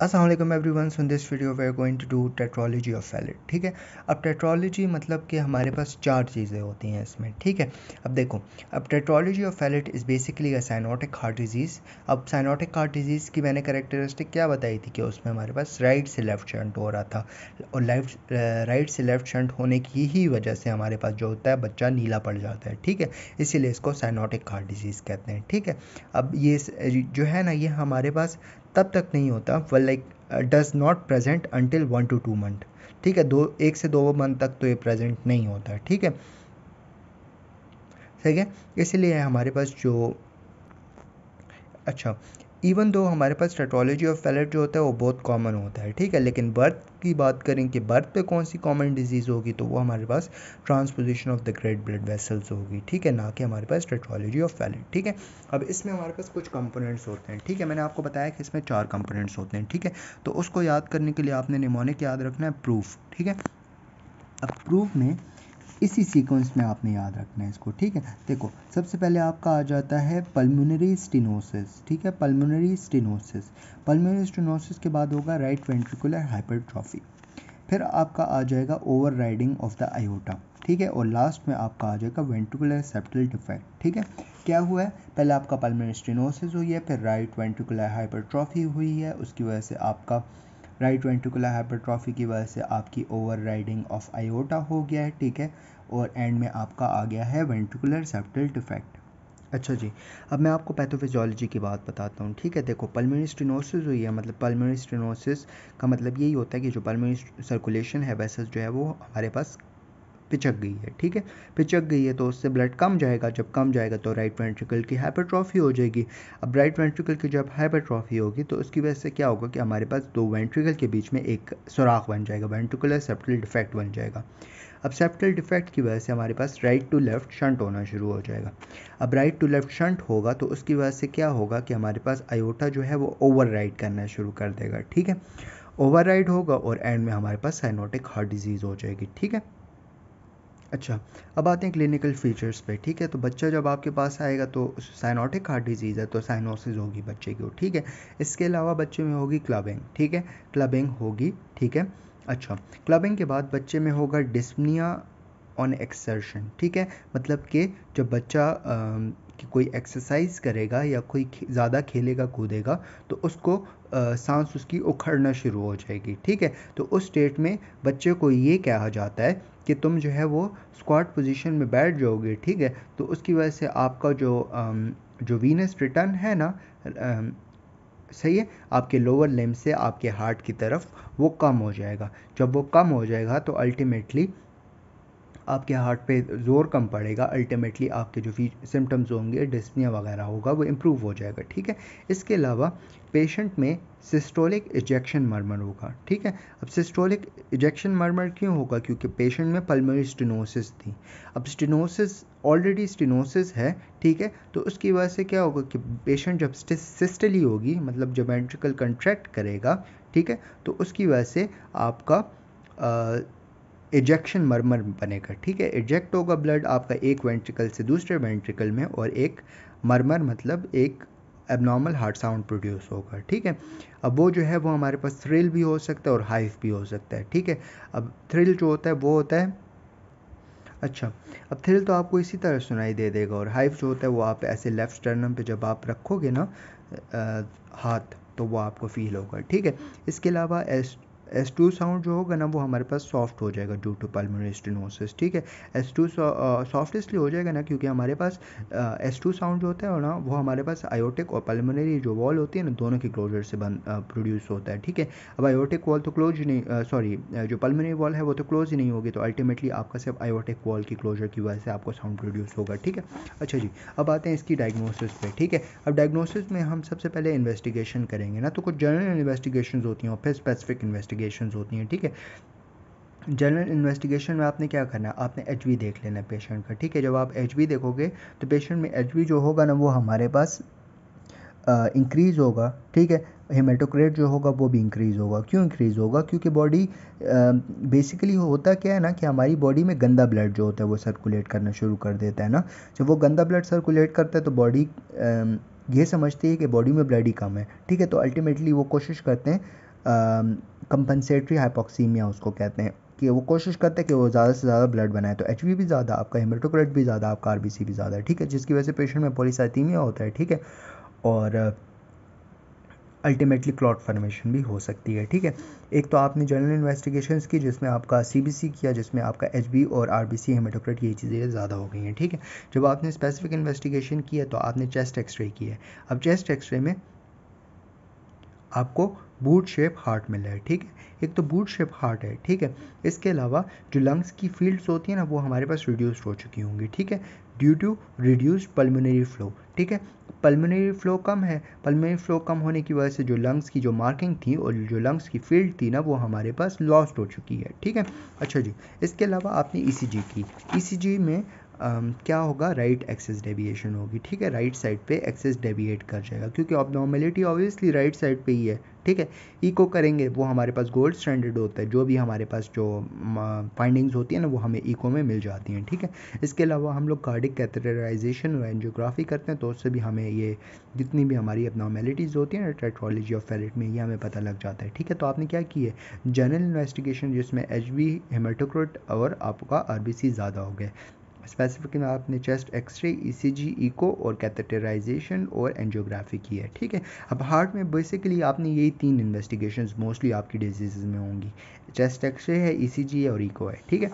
Aslam everyone soon this video we going to do tetralogy of Fallot ठीक है? अब tetralogy मतलब कि हमारे पास चार चीज़ें होती हैं इसमें, ठीक है? अब देखो, अब tetralogy of Fallot is basically a cyanotic heart disease अब साइनोटिक हार्ट डिज़ीज़ की मैंने करेक्टरिस्टिक क्या बताई थी कि उसमें हमारे पास राइट से लेफ़्ट शंट हो रहा था, और लेफ़्ट राइट से लेफ़्ट शंट होने की ही वजह से हमारे पास जो होता है बच्चा नीला पड़ जाता है, ठीक है? इसीलिए इसको साइनोटिक हार्ट डिज़ीज़ कहते हैं, ठीक है? अब ये जो है ना, ये हमारे पास तब तक नहीं होता व like does not present until one to two month ठीक है, दो, एक से दो मंथ तक तो ये प्रेजेंट नहीं होता, ठीक है? ठीक है? इसलिए हमारे पास जो अच्छा इवन दो हमारे पास टेट्रोलॉजी ऑफ़ फैलेट जो होता है, वो बहुत कॉमन होता है, ठीक है? लेकिन बर्थ की बात करें कि बर्थ पे कौन सी कॉमन डिज़ीज़ होगी तो वो हमारे पास transposition of the great blood vessels होगी, ठीक है? ना कि हमारे पास टेट्रोलॉजी ऑफ़ फैलेट ठीक है? अब इसमें हमारे पास कुछ कंपोनेंट्स होते हैं, ठीक है? मैंने आपको बताया कि इसमें चार कंपोनेंट्स होते हैं, ठीक है? तो उसको याद करने के लिए आपने निमोनिक याद रखना है प्रूफ ठीक है? अब प्रूफ में इसी सीक्वेंस में आपने याद रखना है इसको, ठीक है? देखो, सबसे पहले आपका आ जाता है पल्मोनरी स्टिनोसिस ठीक है? पल्मोनरी स्टिनोसिस पल्मोनरी स्टिनोसिस के बाद होगा राइट वेंट्रिकुलर हाइपरट्रॉफी फिर आपका आ जाएगा overriding of the aorta ठीक है? और लास्ट में आपका आ जाएगा वेंट्रिकुलर सेप्टल डिफेक्ट ठीक है? क्या हुआ है? पहले आपका पल्मोनरी स्टिनोसिस हुई है, फिर राइट वेंट्रिकुलर हाइपरट्रॉफी हुई है, उसकी वजह से आपका राइट वेंट्रिकुलर हाइपरट्रॉफी की वजह से आपकी ओवर राइडिंग ऑफ़ आयोटा हो गया है, ठीक है? और एंड में आपका आ गया है वेंटिकुलर सेप्टल डिफेक्ट। अच्छा जी, अब मैं आपको पैथोफिजोलॉजी की बात बताता हूँ, ठीक है? देखो पल्मोनरी स्टेनोसिस हुई है मतलब पल्मोनरी स्टेनोसिस का मतलब यही होता है कि जो पल्मोनरी सर्कुलेशन है वैसे जो है वो हमारे पास पिचक गई है, ठीक है? पिचक गई है तो उससे ब्लड कम जाएगा, जब कम जाएगा तो राइट वेंट्रिकल की हाइपरट्रॉफी हो जाएगी। अब राइट वेंट्रिकल की जब हाइपरट्रॉफी होगी तो उसकी वजह से क्या होगा कि हमारे पास दो वेंट्रिकल के बीच में एक सुराख बन जाएगा वेंट्रिकुलर सेप्टल डिफेक्ट बन जाएगा। अब सेप्टल डिफेक्ट की वजह से हमारे पास राइट टू लेफ़्ट शंट होना शुरू हो जाएगा। अब राइट टू लेफ़्ट शंट होगा तो उसकी वजह से क्या होगा कि हमारे पास आयोटा जो है वो ओवर राइड करना शुरू कर देगा, ठीक है? ओवर राइड होगा और एंड में हमारे पास साइनोटिक हार्ट डिज़ीज़ हो जाएगी, ठीक है? अच्छा अब आते हैं क्लिनिकल फीचर्स पे ठीक है? तो बच्चा जब आपके पास आएगा तो साइनोटिक हार्ट डिज़ीज़ है तो साइनोसिस होगी बच्चे की ठीक है? इसके अलावा बच्चे में होगी क्लबिंग ठीक है? क्लबिंग होगी ठीक है? अच्छा क्लबिंग के बाद बच्चे में होगा डिस्पनिया ऑन एक्सर्शन ठीक है? मतलब कि जब बच्चा आ, कि कोई एक्सरसाइज करेगा या कोई ज़्यादा खेलेगा कूदेगा तो उसको सांस उसकी उखड़ना शुरू हो जाएगी, ठीक है? तो उस स्टेट में बच्चे को ये कहा जाता है कि तुम जो है वो स्क्वाट पोजीशन में बैठ जाओगे, ठीक है? तो उसकी वजह से आपका जो जो वीनस रिटर्न है ना सही है? आपके लोअर लिम से आपके हार्ट की तरफ़ वो कम हो जाएगा। जब वो कम हो जाएगा तो अल्टीमेटली आपके हार्ट पे ज़ोर कम पड़ेगा अल्टीमेटली आपके जो सिम्टम्स होंगे डिस्निया वगैरह होगा, वो इम्प्रूव हो जाएगा, ठीक है? इसके अलावा पेशेंट में सिस्टोलिक इजेक्शन मरमर होगा, ठीक है? अब सिस्टोलिक इजेक्शन मरमर क्यों होगा? क्योंकि पेशेंट में पल्मोनरी स्टेनोसिस थी। अब स्टेनोसिस ऑलरेडी स्टेनोसिस है, ठीक है? तो उसकी वजह से क्या होगा कि पेशेंट जब सिस्टली होगी मतलब जब वेंट्रिकल कंट्रैक्ट करेगा, ठीक है? तो उसकी वजह से आपका इजेक्शन मरमर बनेगा, ठीक है? इजेक्ट होगा ब्लड आपका एक वेंट्रिकल से दूसरे वेंट्रिकल में और एक मरमर मतलब एक एबनॉर्मल हार्ट साउंड प्रोड्यूस होगा ठीक है? अब वो जो है वो हमारे पास थ्रिल भी हो सकता है और हाइफ भी हो सकता है ठीक है? अब थ्रिल जो होता है वो होता है अच्छा अब थ्रिल तो आपको इसी तरह सुनाई दे देगा और हाइफ जो होता है वो आप ऐसे लेफ़्ट स्टर्नम पे जब आप रखोगे ना आ, हाथ तो वो आपको फील होगा ठीक है? इसके अलावा एस टू साउंड जो होगा ना, वो हमारे पास सॉफ्ट हो जाएगा ड्यू टू पल्मोनरी स्टेनोसिस ठीक है? एस टू सॉफ्ट इसलिए हो जाएगा ना क्योंकि हमारे पास एस टू साउंड जो होता है ना, वो हमारे पास आयोटिक और पल्मोनरी जो वॉल होती है ना, दोनों की क्लोजर से बन प्रोड्यूस होता है, ठीक है? अब आयोटिक वॉल तो क्लोज ही नहीं सॉरी जो पल्मोनरी वॉल है वो तो क्लोज ही नहीं होगी तो अल्टीमेटली आपका सिर्फ़ आयोटिक वॉल की क्लोजर की वजह से आपको साउंड प्रोड्यूस होगा, ठीक है? अच्छा जी, अब आते हैं इसकी डायग्नोसिस पे, ठीक है? अब डायग्नोसिस में हम सबसे पहले इन्वेस्टिगेशन करेंगे ना तो कुछ जनरल इन्वेस्टिगेशन होती हैं, और फिर स्पेसिफिक इन्वेस्टिगेशन इन्वेस्टिगेशन होती हैं, ठीक है? जनरल इन्वेस्टिगेशन में आपने क्या करना है? आपने एच देख लेना है पेशेंट का, ठीक है? जब आप एच देखोगे तो पेशेंट में एच जो होगा ना, वो हमारे पास इंक्रीज़ होगा, ठीक है? हेमेटोक्रेट जो होगा, वो भी इंक्रीज़ होगा। क्यों इंक्रीज़ होगा? क्योंकि बॉडी बेसिकली होता क्या है ना कि हमारी बॉडी में गंदा ब्लड जो होता है, वो सर्कुलेट करना शुरू कर देता है ना। जब वो गंदा ब्लड सर्कुलेट करता है तो बॉडी ये समझती है कि बॉडी में ब्लड ही कम है, ठीक है? तो अल्टीमेटली वो कोशिश करते हैं कंपनसेटरी हाइपोक्सीमिया उसको कहते हैं कि वो कोशिश करते हैं कि वो ज़्यादा से ज़्यादा ब्लड बनाए तो एचबी भी ज़्यादा, आपका हेमेटोक्रेट भी ज़्यादा, आपका आरबीसी भी ज़्यादा है ठीक है? जिसकी वजह से पेशेंट में पोलिसाइथीमिया होता है, ठीक है? और अल्टीमेटली क्लॉट फॉर्मेशन भी हो सकती है, ठीक है? एक तो आपने जनरल इन्वेस्टिगेशन की, जिसमें आपका सीबीसी किया, जिसमें आपका एचबी और आर बी सी हेमेटोक्रेट ये चीज़ें ज़्यादा हो गई हैं, ठीक है? जब आपने स्पेसिफिक इन्वेस्टिगेशन किया तो आपने चेस्ट एक्सरे किया है। अब चेस्ट एक्सरे में आपको बूट शेप हार्ट मिला है ठीक है? एक तो बूट शेप हार्ट है ठीक है? इसके अलावा जो लंग्स की फील्ड्स होती हैं ना वो हमारे पास रिड्यूस्ड हो चुकी होंगी ठीक है? Due to reduced pulmonary flow ठीक है? पल्मोनरी फ्लो कम है पल्मोनरी फ्लो कम होने की वजह से जो लंग्स की जो मार्किंग थी और जो लंग्स की फ़ील्ड थी ना वो हमारे पास लॉस्ट हो चुकी है ठीक है? अच्छा जी इसके अलावा आपने ईसीजी की ईसीजी में Um, क्या होगा? राइट एक्सेस डेविएशन होगी। ठीक है? राइट साइड पे एक्सेस डेविएट कर जाएगा, क्योंकि ऑबनॉर्मेलिटी ऑब्वियसली राइट साइड पे ही है। ठीक है? इको करेंगे, वो हमारे पास गोल्ड स्टैंडर्ड होता है। जो भी हमारे पास जो फाइंडिंग्स होती है ना, वो हमें इको में मिल जाती हैं। ठीक है? इसके अलावा हम लोग कार्डिक कैथेटराइजेशन और एंजियोग्राफी करते हैं तो उससे भी हमें ये, जितनी भी हमारी अपनॉर्मेलिटीज़ होती है ना टेट्रोलॉजी ऑफ़ फेलेट में, ये हमें पता लग जाता है। ठीक है? तो आपने क्या की है? जनरल इन्वेस्टिगेशन जिसमें एच बी और आपका आरबीसी ज़्यादा हो गया। स्पेसिफिक में आपने chest x ray ECG echo और कैथेटराइजेशन और एंजियोग्राफी की है, ठीक है? अब हार्ट में बेसिकली आपने यही तीन इन्वेस्टिगेशंस मोस्टली आपकी डिज़ीज़ में होंगी। चेस्ट एक्सरे है ईसीजी है और इको है, ठीक है?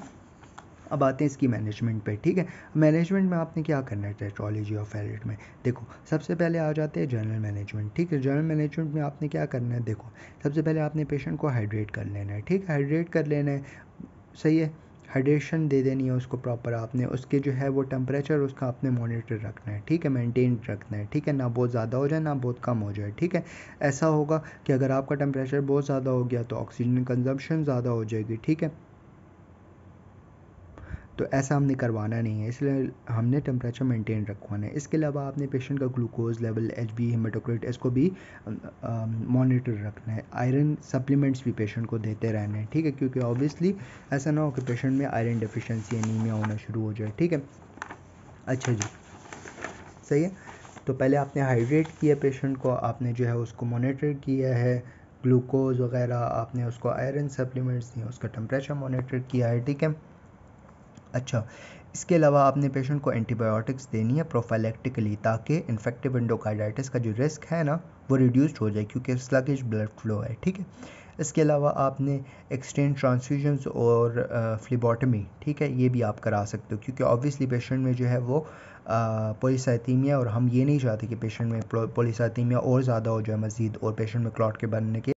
अब आते हैं इसकी मैनेजमेंट पे, ठीक है? मैनेजमेंट में आपने क्या करना है टेट्रोलॉजी ऑफ़ एलिट में? देखो, सबसे पहले आ जाते हैं जनरल मैनेजमेंट ठीक है? जनरल मैनेजमेंट में आपने क्या करना है, देखो, सबसे पहले आपने पेशेंट को हाइड्रेट कर लेना है, ठीक है? हाइड्रेट कर लेना है, सही है? हाइड्रेशन दे देनी है उसको प्रॉपर आपने। उसके जो है वो टेम्परेचर उसका आपने मॉनिटर रखना है, ठीक है? मेंटेन रखना है, ठीक है? ना बहुत ज़्यादा हो जाए, ना बहुत कम हो जाए, ठीक है? ऐसा होगा कि अगर आपका टेम्परेचर बहुत ज़्यादा हो गया तो ऑक्सीजन कंजम्पशन ज़्यादा हो जाएगी, ठीक है? तो ऐसा हमने करवाना नहीं है, इसलिए हमने टेम्परेचर मेंटेन रखवाना है। इसके अलावा आपने पेशेंट का glucose level H B haematocrit इसको भी मॉनिटर रखना है। आयरन सप्लीमेंट्स भी पेशेंट को देते रहने हैं, ठीक है? क्योंकि ऑब्वियसली ऐसा ना हो कि पेशेंट में आयरन डिफिशेंसी एनीमिया होना शुरू हो जाए, ठीक है? अच्छा जी, सही है? तो पहले आपने हाइड्रेट किया पेशेंट को, आपने जो है उसको मॉनिटर किया है ग्लूकोज वगैरह आपने उसको आयरन सप्लीमेंट्स दिए, उसका टेम्परेचर मॉनिटर किया है, ठीक है? अच्छा इसके अलावा आपने पेशेंट को एंटीबायोटिक्स देनी है प्रोफाइलेक्टिकली ताकि इन्फेक्टिव इंडोकार्डाइटिस का जो रिस्क है ना, वो रिड्यूस्ड हो जाए क्योंकि स्लगिश ब्लड फ्लो है, ठीक है? इसके अलावा आपने एक्सटेंड ट्रांसफ्यूजन्स और फ्लिबॉटमी ठीक है? ये भी आप करा सकते हो क्योंकि ऑब्वियसली पेशेंट में जो है वो पोलिसाइथीमिया और हम ये नहीं चाहते कि पेशेंट में पोलिसाइथीमिया और ज़्यादा हो जाए मज़ीद और पेशेंट में क्लॉट के बनने के